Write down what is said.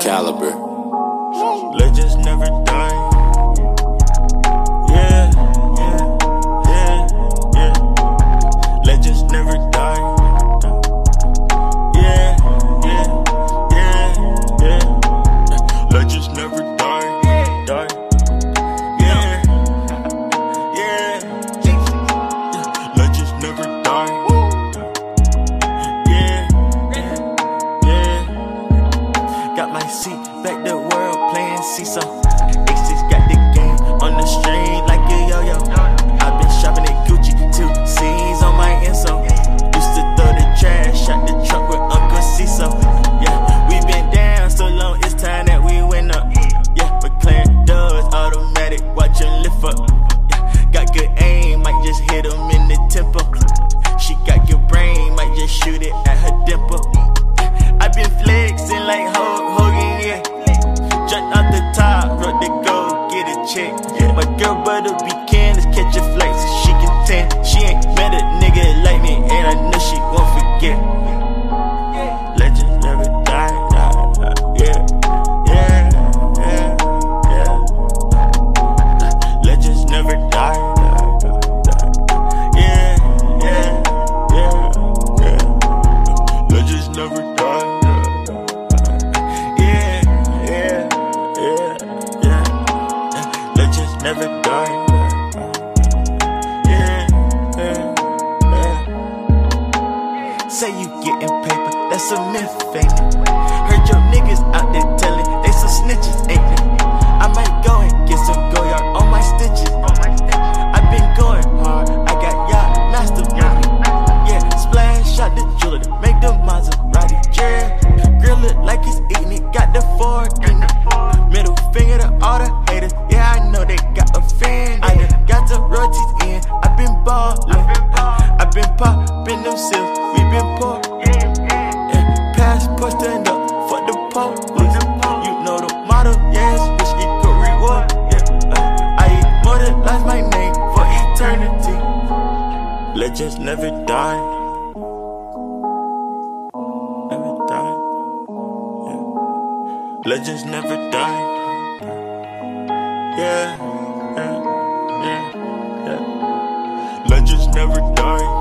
Caliber. Legends never die. Yeah. see some. never die. Yeah, yeah, yeah. Say you gettin' paper, that's a myth, ain't it? Heard your niggas out there tellin' they some snitches. never die. Never die. Yeah. Legends never die. Yeah. yeah. yeah. yeah. Legends never die.